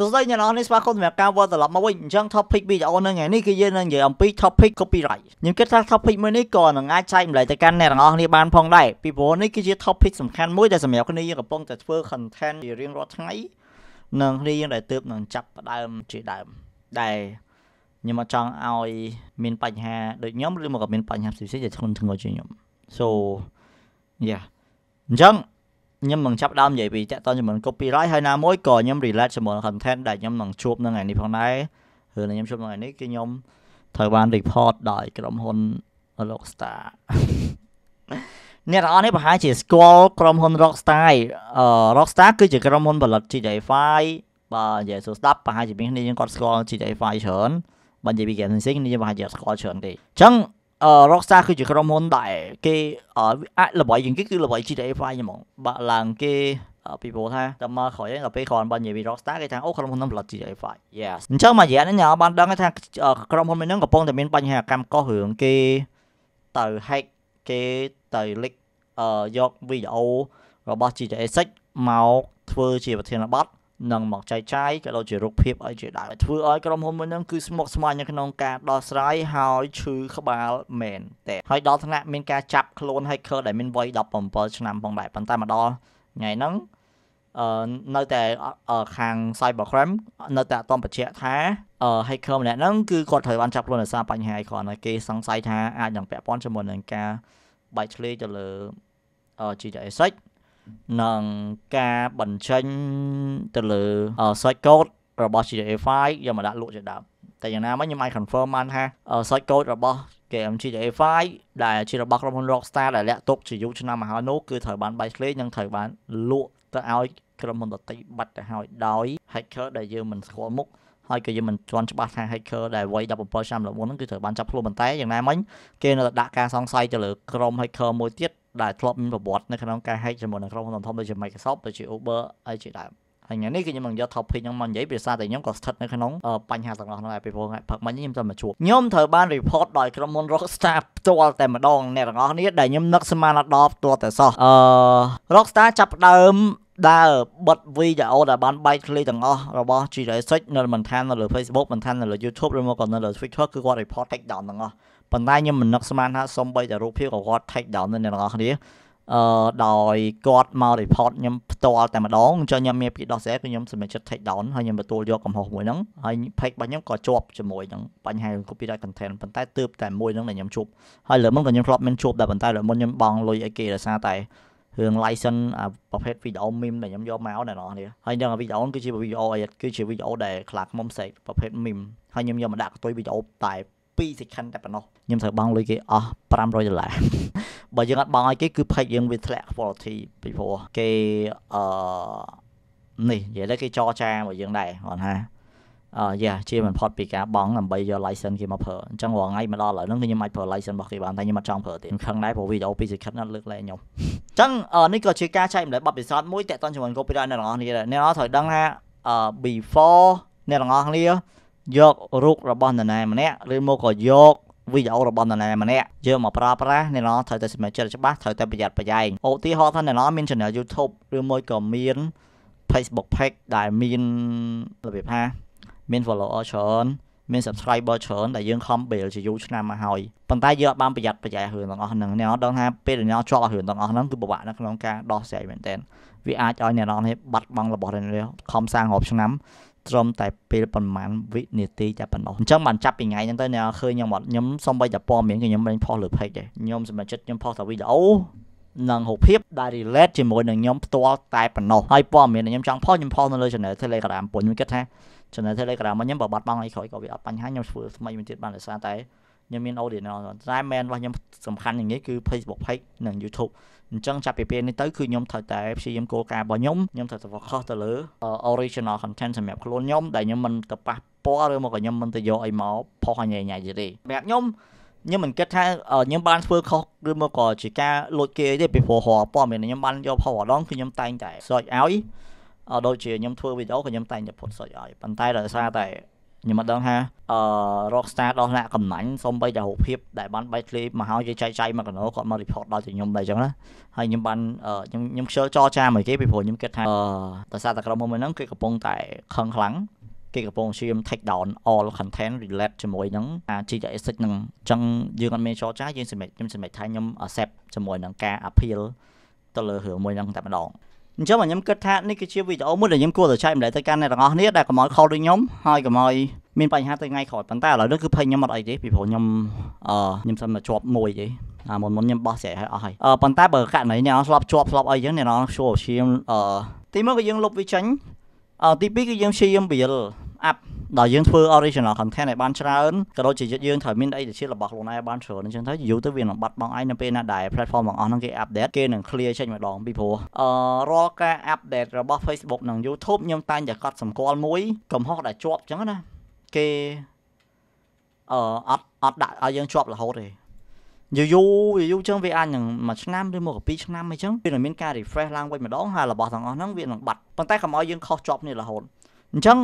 ទោះបីអ្នកនរនេះស្វាគមន៍សម្រាប់ការវិលត្រឡប់មកវិញអញ្ចឹង topic វីដេអូនៅថ្ងៃនេះគឺយើងនឹងនិយាយអំពី topic copyright ខ្ញុំគិតថា topic មួយនេះក៏នឹងអាចចែកម្លែកទៅកាន់អ្នកទាំងអស់គ្នាបានផងដែរពីព្រោះនេះគឺជា topic សំខាន់មួយដែលសម្រាប់គ្នាយើងកំពុងតែធ្វើ content ជារៀងរាល់ថ្ងៃនិងគ្នាយើងដែលទើបនឹងចាប់ផ្ដើមជាដើមដែលខ្ញុំអត់ចង់ឲ្យមានបញ្ហាដូចខ្ញុំឬមកក៏មានបញ្ហាផ្សេងៗដែលធ្ងន់ធ្ងរជាងខ្ញុំ so yeah អញ្ចឹង ខ្ញុំនឹងចាប់ដើមនិយាយពីតកតជាមួយ copyright ហើយណាមួយក៏ខ្ញុំ relate ជាមួយ content ដែលខ្ញុំនឹងជួបនៅថ្ងៃនេះផងដែរឬខ្ញុំជួបនៅថ្ងៃនេះគឺខ្ញុំត្រូវបាន report ដោយក្រុមហ៊ុន Rockstar អ្នកទាំងអស់នេះប្រហែលជាស្គាល់ក្រុមហ៊ុន Rockstar អឺ Rockstar គឺជាក្រុមហ៊ុនផលិត GTA 5បាទនិយាយសួរស្ដាប់ប្រហែលជាមានគ្នាយើងគាត់ស្គាល់ GTA 5ច្រើនបើនិយាយពី game ផ្សេងៗនេះប្រហែលជាស្គាល់ច្រើនទេអញ្ចឹងអឺ Rockstar គឺជាក្រុមហ៊ុនដែលគេអាចល្បីជាងគេគឺល្បី GTA 5ហ្មងបាក់ឡើងគេពីព្រោះថាតែមកក្រោយហ្នឹងដល់ពេលគ្រាន់បើនិយាយពី Rockstar គេថាអូក្រុមហ៊ុនហ្នឹងផលិត GTA 5 Yes អញ្ចឹងមួយរយៈនេះញ៉ាំបានដឹងថាក្រុមហ៊ុនមួយហ្នឹងកំពុងតែមានបញ្ហាកម្មកុសរឿងគេទៅ hack គេទៅ leak អឺយកវីដេអូរបស់ GTA 6មកធ្វើជាប្រធានបទ និងមកចែកចាយក៏ដូចជារូបភាពឲ្យជាដើមធ្វើឲ្យក្រុមហ៊ុនមួយហ្នឹងគឺស្មុគស្មាញនៅក្នុងការដោះស្រាយហើយឈឺក្បាលមែនតែហើយដល់ថ្នាក់មានការចាប់ខ្លួន hacker ដែលមានវ័យ17ឆ្នាំផងដែរប៉ុន្តែមកដល់ថ្ងៃហ្នឹងអឺនៅតែខាង cybercrime នៅតែអត់បញ្ជាក់ថាអឺ hacker ម្នាក់ហ្នឹងគឺគាត់ត្រូវបានចាប់ខ្លួនដោយសារបញ្ហាអីគ្រាន់តែគេសង្ស័យថាអាចនឹងពាក់ព័ន្ធជាមួយនឹងការបែកធ្លាយទៅលើ GTA 6 និងការបញ្ចេញទៅលើ source code របស់ GTA 5យកមកដាក់លក់ជាដើមតែយ៉ាងណាមិញខ្ញុំអាច confirm បានថា source code របស់ game GTA 5ដែលជារបស់ក្រុមហ៊ុន Rockstar ដែលលាក់ទុកជាយូរឆ្នាំមកហើយនោះគឺត្រូវបានបែកធ្លាយនិងត្រូវបានលក់ទៅឲ្យក្រុមហ៊ុនដទៃបាត់ទៅហើយដោយ hacker ដែលយើងមិនស្គាល់មុខហើយក៏យើងមិនទាន់ច្បាស់ថា hacker ដែលវ័យ17ឆ្នាំលើមុនហ្នឹងគឺត្រូវបានចាប់ខ្លួនប៉ុន្តែយ៉ាងណាមិញគេនៅតែដាក់ការសង្ស័យទៅលើក្រុម hacker មួយទៀត ដែលធ្លាប់មានប្រវត្តិនៅក្នុងការ hack ជាមួយនឹងក្រុមហ៊ុនធំៗដូចជា Microsoft ដូចជា Uber អីជាដើមហើយថ្ងៃនេះគឺខ្ញុំនឹងយក topic ហ្នឹងមកនិយាយពីសារតែខ្ញុំក៏ស្ថិតនៅក្នុងបញ្ហាទាំងអស់ហ្នឹងដែរពីព្រោះផឹកមិញខ្ញុំទៅមកជួបខ្ញុំត្រូវបាន report ដោយក្រុមហ៊ុន Rockstar ផ្ទាល់តែម្ដងអ្នកទាំងអស់នេះដែលខ្ញុំនឹកស្មានអត់ដល់ផ្ទាល់តែសោះអឺ Rockstar ចាប់ផ្ដើមដើរបិទវីដេអូដែលបានបែកធ្លាយទាំងអស់របស់ GTA 6នៅមិនថានៅលើ Facebook មិនថានៅលើ YouTube ឬមកក៏នៅលើ Twitter គឺគាត់ report take down ទាំងអស់ ប៉ុន្តែខ្ញុំមិននឹកស្មានថាសំបីតែរូបភាពក៏គាត់ take down នៅអ្នកទាំងអស់គ្នាអឺដោយគាត់មក report ខ្ញុំផ្ទាល់តែម្ដងអញ្ចឹងខ្ញុំមានពីដោះស្រាយគឺខ្ញុំសម្រេចចិត្ត take down ហើយខ្ញុំទទួលយកកំហុសមួយហ្នឹងហើយ page របស់ខ្ញុំក៏ជាប់ជាមួយនឹងបញ្ហា copyright content ប៉ុន្តែទើបតែមួយហ្នឹងដែលខ្ញុំជួបហើយលើមុនក៏ខ្ញុំធ្លាប់មានជួបដែរប៉ុន្តែលើមុនខ្ញុំបង់លុយអីគេដោយសារតែរឿង license ប្រភេទវីដេអូ meme ដែលខ្ញុំយកមកអ្នកនរនេះហើយនឹងវីដេអូគឺជាវីដេអូគឺជាវីដេអូដែលខ្លាឃ្មុំផ្សេងប្រភេទ meme ហើយខ្ញុំយកមកដាក់កតុយវីដេអូតែ 2 second តែប៉ុណ្ណោះខ្ញុំត្រូវបង់លុយគេអស់500ដុល្លារបើយើងអត់បង់ឲ្យគេគឺ page យើងវាធ្លាក់ quality ពីព្រោះគេអឺនេះនិយាយទៅគេចរចាមកយើងដែរគាត់ថាអឺយ៉ាជាមិនផុតពីការបង់ដើម្បីយក license គេមកប្រើអញ្ចឹងរាល់ថ្ងៃមកដល់ឥឡូវហ្នឹងខ្ញុំអាចប្រើ license របស់គេបានតែខ្ញុំអត់ចង់ប្រើទេខឹងដែរព្រោះវីដេអូ2 second អត់លើកលែងខ្ញុំអញ្ចឹងនេះក៏ជាការចែកម្លែកបទពិសោធន៍មួយតាក់ទងជាមួយ copyright អ្នកទាំងអស់គ្នាដែរអ្នកទាំងអស់ត្រូវដឹងថា before អ្នកទាំងអស់គ្នា យករូបរបស់នរណាម្នាក់ឬមកក៏យកវីដេអូរបស់នរណាម្នាក់យកមកប្រើប្រាស់អ្នកនរត្រូវតែសម្រេចចិត្តច្បាស់ត្រូវតែប្រយ័ត្នប្រយែងឧទាហរណ៍ថាអ្នកនរមាន channel YouTube ឬមួយក៏មាន Facebook page ដែលមានរបៀបថាមាន follower ច្រើនមាន subscriber ច្រើនដែលយើងខំ build ជាយូរឆ្នាំមកហើយប៉ុន្តែយើងអត់បានប្រយ័ត្នប្រយែងរឿងទាំងអស់ហ្នឹងអ្នកនរដឹងថាពេលអ្នកនរជាប់រឿងទាំងអស់ហ្នឹងគឺពិបាកនៅក្នុងការដោះស្រាយមែនទែនវាអាចឲ្យអ្នកនរនេះបាត់បង់របស់អ្នកខំសាងរាប់ឆ្នាំ ត្រឹមតែពេលប្រហែលវិនាទីតែប៉ុណ្ណោះអញ្ចឹងបានចាប់ពីថ្ងៃហ្នឹងទៅអ្នកឃើញខ្ញុំអត់ខ្ញុំសំបីតែព័ត៌មានខ្ញុំមិនផុសលើ page ទេខ្ញុំសម្រាប់ចិត្តខ្ញុំផុសតែវីដេអូនិងរូបភាពដែល relate ជាមួយនឹងខ្ញុំផ្ទាល់តែប៉ុណ្ណោះហើយព័ត៌មានខ្ញុំចង់ផុសខ្ញុំផុសនៅលើ channel Telegram ពុញខ្ញុំគិតថា channel Telegram ខ្ញុំបើបាត់បង់អីក្រោយក៏វាអត់បញ្ហាខ្ញុំធ្វើថ្មីមួយទៀតបានដោយសារតែ ខ្ញុំមាន audience តែ main របស់ខ្ញុំសំខាន់យ៉ាងនេះគឺ Facebook page និង YouTube អញ្ចឹងចាប់ពីពេលនេះទៅគឺខ្ញុំត្រូវតែព្យាយាមគោលការណ៍របស់ខ្ញុំខ្ញុំត្រូវតែ focus ទៅលើ original content សម្រាប់ខ្លួនខ្ញុំដែលខ្ញុំមិនទៅប៉ះពាល់ឬមកក៏ខ្ញុំមិនទៅយកអីមកផុសឲ្យញ៉ៃញ៉ៃទេសម្រាប់ខ្ញុំខ្ញុំមិនគិតថាខ្ញុំបានធ្វើខុសឬមកក៏ជាការលួចគេទេពីព្រោះរាល់ព័ត៌មានខ្ញុំបានយកផុសម្ដងគឺខ្ញុំតែងតែសើចឲ្យដូចជាខ្ញុំធ្វើវីដេអូក៏ខ្ញុំតែងតែផុតសើចឲ្យប៉ុន្តែដោយសារតែ ខ្ញុំមិនដឹងថាអឺ Rockstar ដោះលាក់កំណាញ់សូម្បីតែរូបភាពដែលបានបែកធ្លាយមកហើយគេចែកចាយមកកណោគាត់មក report ដល់ទៅខ្ញុំដែរអញ្ចឹងណាហើយខ្ញុំបានខ្ញុំខ្ញុំខ្ជិលចរចាមួយគេពីព្រោះខ្ញុំគិតថាអឺដោយសារតែក្រុមហ៊ុនមួយហ្នឹងគេកំពុងតែខឹងខ្លាំងគេកំពុងព្យាយាម take down all content relate ជាមួយនឹងអា GTA 6ហ្នឹងអញ្ចឹងយើងអត់មានចរចាយើងសម្រេចខ្ញុំសម្រេចថាខ្ញុំ accept ជាមួយនឹងការ appeal ទៅលើរឿងមួយហ្នឹងតែម្ដង អញ្ចឹងខ្ញុំគិតថានេះគឺជាវីដេអូមួយដែលខ្ញុំគួរតែចែកម្លែកទៅកាន់អ្នកទាំងអស់គ្នាដែលកុំឲ្យខលដូចខ្ញុំហើយកុំឲ្យមានបញ្ហាទៅថ្ងៃក្រោយប៉ុន្តែឥឡូវនេះគឺភ័យខ្ញុំអត់អីទេពីព្រោះខ្ញុំអឺខ្ញុំសិនមកជាប់មួយទេអាមុនមុនខ្ញុំបោះស្រែឲ្យអស់ហើយអឺប៉ុន្តែបើករណីអ្នកស្លាប់ជាប់ស្លាប់អីចឹងអ្នកនរជួឈាមអឺទីមកគឺយើងលុបវាចេញអឺទី2គឺយើងព្យាយាម build អាប់ដល់យើងធ្វើ original content ឲ្យបានច្រើនក៏ដូចជាយើងត្រូវមានអីទៅជារបស់ខ្លួនឯងបានច្រើនអញ្ចឹងទៅយូរទៅវានឹងបាត់បង់ឯងនៅពេលណាដែល platform ទាំងអស់ហ្នឹងគេ update គេនឹង clear ចេញម្ដងពីព្រោះអឺរាល់ការ update របស់ Facebook និង YouTube ខ្ញុំតែងតែកត់សម្គាល់មួយកំហុសដែលជាប់អញ្ចឹងណាគេអឺអត់អត់ដាក់ឲ្យយើងជាប់រហូតទេយូរយូរយូរចឹងវាអាចនឹងមួយឆ្នាំឬមកពីរឆ្នាំអីចឹងវានឹងមានការ refresh ឡើងវិញម្ដងហើយរបស់ទាំងអស់ហ្នឹងវានឹងបាត់ប៉ុន្តែកុំឲ្យយើងខុសជាប់នេះរហូតអញ្ចឹង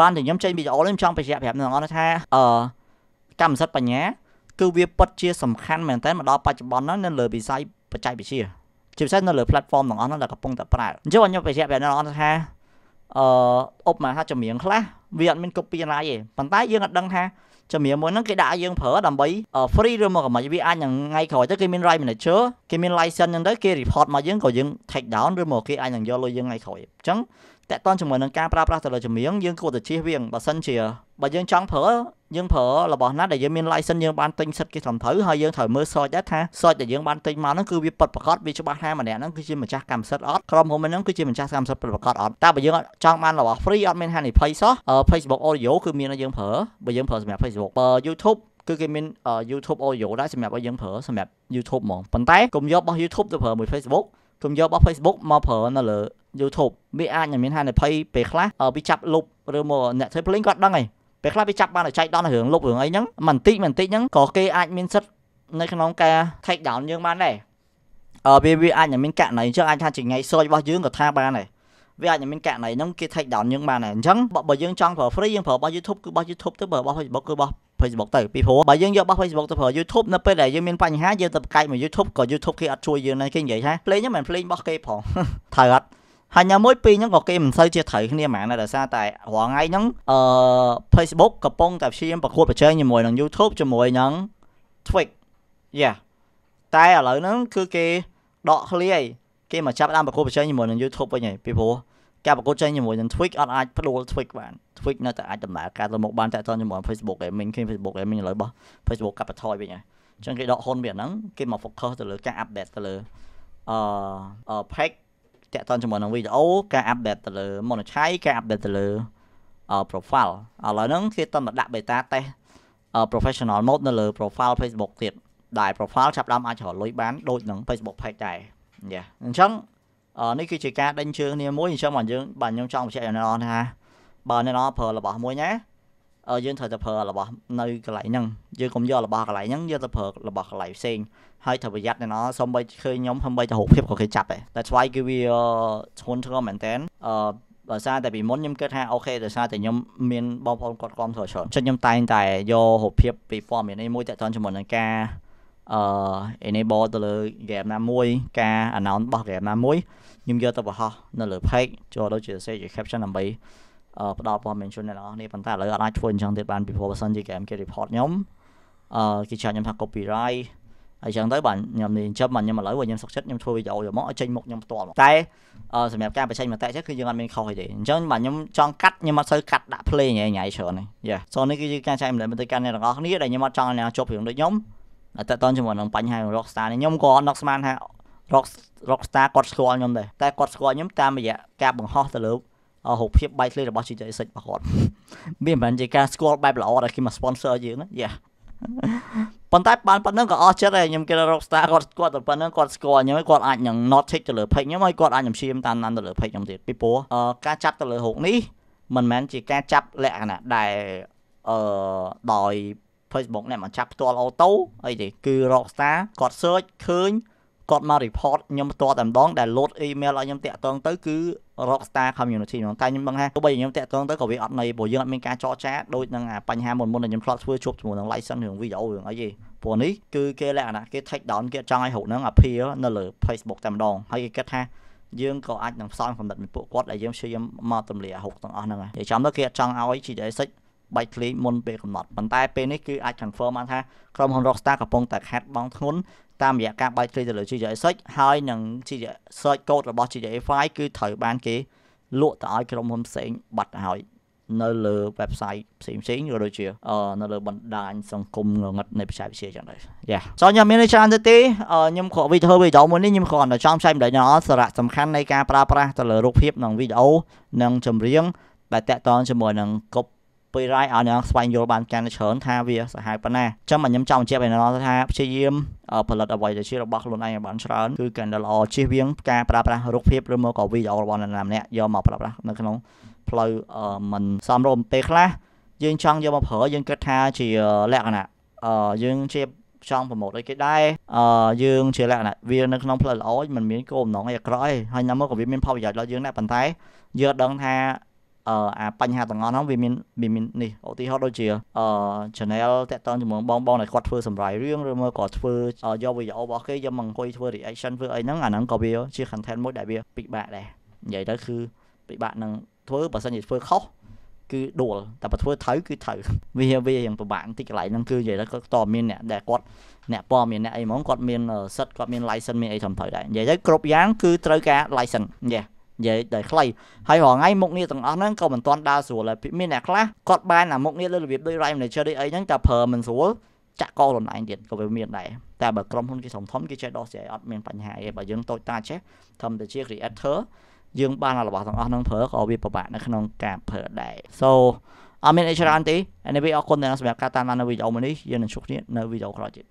បានតែខ្ញុំចេញវីដេអូនេះខ្ញុំចង់បញ្ជាក់ប្រាប់អ្នកនរថាអឺកម្មសិទ្ធិបញ្ញាគឺវាពិតជាសំខាន់មែនតើមកដល់បច្ចុប្បន្នហ្នឹងនៅលើវិស័យបច្ចេកវិទ្យាជាពិសេសនៅលើ platform ទាំងអស់ហ្នឹងដែលកំពុងតែប្រើអញ្ចឹងខ្ញុំបញ្ជាក់ប្រាប់អ្នកនរថាអឺឧបមាថាចម្រៀងខ្លះវាអត់មាន copyright ទេប៉ុន្តែយើងអត់ដឹងថាចម្រៀងមួយហ្នឹងគេដាក់ឲ្យយើងប្រើដើម្បី free ឬមកមិនវាអាចនឹងថ្ងៃក្រោយទៅគេមាន right manager គេមាន license ហ្នឹងទៅគេ report មកយើងក៏យើង take down ឬមកគេអាចនឹងយកលុយយើងថ្ងៃក្រោយអញ្ចឹងតកតនជាមួយនឹងការប្រើប្រាស់ទៅលើចម្រៀងយើងគួរតែជៀសវាងបើសិនជាបើយើងចង់ប្រើយើងប្រើរបស់ណាដែលយើងមាន license យើងបានទិញសិទ្ធិគេត្រឹមត្រូវហើយយើងត្រូវមើល search ដែរថា search ដែលយើងបានទិញមកហ្នឹងគឺវាពិតប្រាកដវាច្បាស់ថាម្នាក់ហ្នឹងគឺជាម្ចាស់កម្មសិទ្ធិអត់ក្រុមហ៊ុនហ្នឹងគឺជាម្ចាស់កម្មសិទ្ធិពិតប្រាកដអត់តែបើយើងចង់បានរបស់ free អត់មានហានិភ័យសោះ Facebook audio គឺមានឲ្យយើងប្រើបើយើងប្រើសម្រាប់ Facebook បើ YouTube គឺគេមាន YouTube audio ដែរសម្រាប់ឲ្យយើងប្រើសម្រាប់ YouTube ហ្មងប៉ុន្តែកុំយករបស់ YouTube ទៅប្រើមួយ Facebook កុំយករបស់ Facebook មកប្រើនៅលើ YouTube វាអាចនឹងមានហានិភ័យពេលខ្លះវាចាប់លុបឬមកអ្នកធ្វើភ្លេងគាត់ដឹងហើយពេលខ្លះវាចាប់បានចែកដល់រឿងលុបរឿងអីហ្នឹងមិនតិចមិនតិចហ្នឹងក៏គេអាចមានសិទ្ធនៅក្នុងការ take down យើងបានដែរអឺវាវាអាចនឹងមានករណីអញ្ចឹងអាចថាជាថ្ងៃ search របស់យើងក៏ថាបានដែរវាអាចនឹងមានករណីហ្នឹងគេ take down យើងបានដែរអញ្ចឹងបើយើងចង់ប្រើ free យើងប្រើរបស់ YouTube គឺរបស់ YouTube ទៅបើរបស់ Facebook គឺរបស់ Facebook ទៅពីព្រោះបើយើងយករបស់ Facebook ទៅប្រើ YouTube នៅពេលដែលយើងមានបញ្ហាយើងទៅប្រកែកមក YouTube ក៏ YouTube គេអត់ជួយយើងដែរគេនិយាយថាភ្លេងហ្នឹងមិនភ្លេងរបស់គេផងត្រូវអត់ហើយញ៉ាំមួយពីរហ្នឹងក៏គេមិនសូវជាត្រូវគ្នាហ្មងណាដោយសារតែរាល់ថ្ងៃហ្នឹងអឺ Facebook កំពុងតែព្យាយាមប្រកួតប្រជែងជាមួយនឹង YouTube ជាមួយនឹង Twitch យ៉ាតែឥឡូវហ្នឹងគឺគេដកឃ្លាយគេមកចាប់ដើមប្រកួតប្រជែងជាមួយនឹង YouTube វិញហើយពីព្រោះ ការប្រកួតប្រជែងជាមួយនឹង Twitch អត់អាចផ្ដួល Twitch បាន Twitch នៅតែអាចដំណើរការទៅមុខបានតែតជាមួយ Facebook Gaming ឃើញ Facebook Gaming ឥឡូវរបស់ Facebook កាប់បន្ថយវិញហើយអញ្ចឹងគេដកហ៊ុនវាហ្នឹងគេមក focus ទៅលើការ update ទៅលើអឺ page តាក់ទងជាមួយនឹងវីដេអូការ update ទៅលើ monetize ការ update ទៅលើ profile ឥឡូវហ្នឹងគេតន់មកដាក់ beta test professional mode នៅលើ profile Facebook ទៀតដែល profile ចាប់ដើមអាចរកលុយបានដូចនឹង Facebook page ដែរយ៉ាអញ្ចឹង នេះគឺជាការដេញជើងគ្នាមួយអញ្ចឹងបាទយើងបាទខ្ញុំចង់បញ្ជាក់ឲ្យអ្នកនរថាបើអ្នកនរប្រើរបស់មួយណាយើងត្រូវតែប្រើរបស់នៅកន្លែងហ្នឹងយើងកុំយករបស់កន្លែងហ្នឹងយកទៅប្រើរបស់កន្លែងផ្សេងហើយត្រូវប្រយ័ត្នអ្នកនរសំបីឃើញខ្ញុំសំបីតែរូបភាពក៏គេចាប់ដែរតែស្វ័យគឺវាធ្ងន់ធ្ងរមែនតើអឺដោយសារតែពីមុនខ្ញុំគិតថាអូខេដោយសារតែខ្ញុំមានបងប្អូនគាត់គ្រប់គ្រងច្រើនចឹងខ្ញុំតែងតែយករូបភាពពីព័ត៌មាននេះមួយតទៅជាមួយនឹងការ អឺ enable ទៅលើ game ណាមួយ ការ announce របស់ game ណាមួយខ្ញុំយកទៅបង្ហោះនៅលើ page ចូលដូចជា say caption ដើម្បីផ្ដល់ព័ត៌មានជូនអ្នកនរនេះប៉ុន្តែឥឡូវអត់អាចធ្វើអញ្ចឹងទៀតបានពីព្រោះបើសិនជា game គេ report ខ្ញុំអឺគេចាត់ខ្ញុំថា copyright ហើយចឹងទៅបាទខ្ញុំនេះចាំបាទខ្ញុំឥឡូវខ្ញុំសុខចិត្តខ្ញុំធ្វើវីដេអូយកមកឲ្យចេញមុខខ្ញុំផ្ទាល់មកតែសម្រាប់ការបញ្ចេញមតិចឹងគឺយើងអត់មានខុសអីទេអញ្ចឹងបាទខ្ញុំចង់កាត់ខ្ញុំអត់សូវកាត់ដាក់ play ញ៉ៃញ៉ៃច្រើននេះយ៉ាសូនេះគឺជាការចែកម្លែកទៅកាន់អ្នកទាំងអស់គ្នាដែលខ្ញុំអត់ចង់ឲ្យអ្នកជប់រឿងដូចខ្ញុំ តែតើតជាមួយនឹងបញ្ហា Rockstar នេះខ្ញុំក៏អត់នឹកស្មានថា Rock Rockstar គាត់ស្គាល់ខ្ញុំដែរតែគាត់ស្គាល់ខ្ញុំតាមរយៈការបង្ហោះទៅលើរូបភាពបែកធ្លាយរបស់ GTA 6របស់គាត់មានមិនមែនជាការស្គាល់បែបល្អដែលគេមក sponsor យើងណាយ៉ាប៉ុន្តែបានប៉ុណ្្នឹងក៏អស់ចិត្តដែរខ្ញុំគិត Rockstar គាត់គាត់ទៅប៉ុណ្្នឹងគាត់ស្គាល់ខ្ញុំគាត់អាចនឹង not tick ទៅលើ page ខ្ញុំហើយគាត់អាចខ្ញុំឈាមតាមតាមទៅលើ page ខ្ញុំទៀតពីព្រោះការចាប់ទៅលើរូបនេះមិនមែនជាការចាប់លក្ខណៈដែលអឺដោយ Facebook អ្នកមកចាប់ផ្ទាល់អូតូអីទេគឺ Rockstar គាត់ search ឃើញគាត់មក report ខ្ញុំផ្ទាល់តែម្ដងដែល load email ឲ្យខ្ញុំតាក់ទងទៅគឺ Rockstar Community ហ្នឹងតែខ្ញុំដឹងថាទោះបីខ្ញុំតាក់ទងទៅក៏វាអត់ន័យព្រោះយើងអត់មានការចរចាដូចនឹងបញ្ហាមុនមុនដែលខ្ញុំធ្លាប់ធ្វើជួបជាមួយនឹង license រឿង video រឿងអីទេព្រោះនេះគឺគេលក្ខណៈគេ take down គេចង់ឲ្យរូបហ្នឹង appear នៅលើ Facebook តែម្ដងហើយគេគិតថាយើងក៏អាចនឹងផ្សំកំណត់ពីពួកគាត់ដែលយើងព្យាយាមមកទម្លាក់ហុកទាំងអស់ហ្នឹងហើយចាំទៅគេអត់ចង់ឲ្យ GTA 6 បាច់ clean មុនពេលកំណត់ប៉ុន្តែពេលនេះគឺអាច confirm បានថាក្រុមហ៊ុន Rockstar កំពុងតែខាត់បងធ្ងន់តាមរយៈការបាច់ clean ទៅលើ GTA 6ហើយនឹង GTA search code របស់ GTA 5គឺត្រូវបានគេលក់ទៅឲ្យក្រុមហ៊ុនផ្សេងបាត់ទៅហើយនៅលើ website ផ្សេងផ្សេងក៏ដូចជានៅលើបណ្ដាញសង្គមងងឹតនៃបច្ចេកវិទ្យាចឹងដែរយ៉ាសខ្ញុំមានច្រើនទៅទេខ្ញុំគ្រាន់វីដេអូវីដេអូមួយនេះខ្ញុំគ្រាន់តែចង់ផ្សាយម្ដងដល់សារៈសំខាន់នៃការប្រើប្រាស់ទៅលើរូបភាពនិងវីដេអូនិងចម្រៀងដែលតាក់ទងជាមួយនឹង copyright ឲ្យអ្នកស្វែងយល់បានកាន់តែច្រើនថាវាសាហាវប៉ុណ្ណាអញ្ចឹងខ្ញុំចង់បញ្ជាក់ឲ្យអ្នកថាព្យាយាមផលិតអ្វីដែលជារបស់ខ្លួនឯងឲ្យបានច្រើនគឺកាន់តែល្អជៀសវាងការប្រើប្រាស់រូបភាពឬមកក៏វីដេអូរបស់អ្នកណាម្នាក់យកមកប្រើប្រាស់នៅក្នុងផ្លូវមិនសមរម្យពេលខ្លះយើងចង់យកមកប្រើយើងគិតថាជាលក្ខណៈអឺយើងជាចង់ប្រម៉ូទឲ្យគេដែរអឺយើងជាលក្ខណៈវានៅក្នុងផ្លូវល្អมันមានគោលបំណងអីអាក្រក់ទេហើយណាមកក៏វាមានផលប្រយោជន៍ដល់យើងដែរប៉ុន្តែយើងដឹងថា អឺអាបញ្ហាទាំងអស់ហ្នឹងវាមានវាមាននេះឧទាហរណ៍ដូចជាអឺ channel តាក់ទងជាមួយបងបងដែលគាត់ធ្វើសម្រាយរឿងឬមកគាត់ធ្វើយកវីដេអូរបស់គេយកមកអង្គុយធ្វើ reaction ធ្វើអីហ្នឹងអាហ្នឹងក៏វាជា content មួយដែលវាពិបាកដែរនិយាយទៅគឺពិបាកនឹងធ្វើបើសិនជាធ្វើខុសគឺដួលតែបើធ្វើត្រូវគឺត្រូវវាវាយ៉ាងពិបាកបន្តិចកន្លែងហ្នឹងគឺនិយាយទៅក៏តមានអ្នកដែលគាត់អ្នកព័ត៌មានអ្នកអីហ្មងគាត់មានសិទ្ធគាត់មាន license មានអីត្រឹមត្រូវដែរនិយាយទៅគ្រប់យ៉ាងគឺត្រូវការ license យេ និយាយដល់ខ្លីហើយរាល់ថ្ងៃមុខងារទាំងអស់ហ្នឹងក៏មិនទាន់ដើរស្រួលដែរមានអ្នកខ្លះគាត់បានអាមុខងារលើរបៀបដូច Rhyme Manager ដូចអីហ្នឹងតែប្រើមិនស្រួលចាក់កខ្លួនឯងទៀតក៏វាមានដែរតែបើក្រុមហ៊ុនគេធំធំគេចេះដោះស្រាយអត់មានបញ្ហាអីបើយើងតូចតាចចេះធម្មតាជា creator យើងបានរបស់ទាំងអស់ហ្នឹងប្រើក៏វាពិបាកនៅក្នុងការប្រើដែរ so អត់មានអីច្រើនទេ anyway អរគុណដែលសម្រាប់ការតាមដាននៅវីដេអូមួយនេះយើងនឹងជួបគ្នានៅវីដេអូក្រោយទៀត